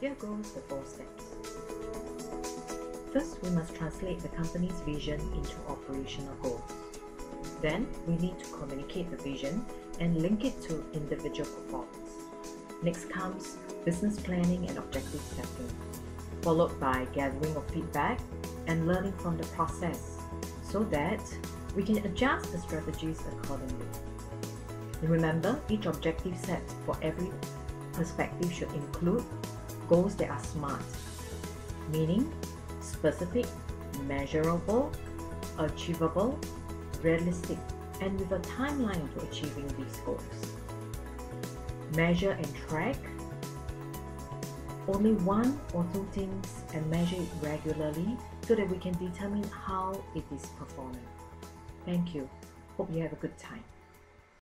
Here goes the four steps. First, we must translate the company's vision into operational goals. Then, we need to communicate the vision and link it to individual performance. Next comes business planning and objective setting, followed by gathering of feedback and learning from the process so that we can adjust the strategies accordingly. Remember, each objective set for every perspective should include goals that are SMART, meaning specific, measurable, achievable, realistic, and with a timeline to achieving these goals. Measure and track only one or two things and measure it regularly so that we can determine how it is performing. Thank you. Hope you have a good time.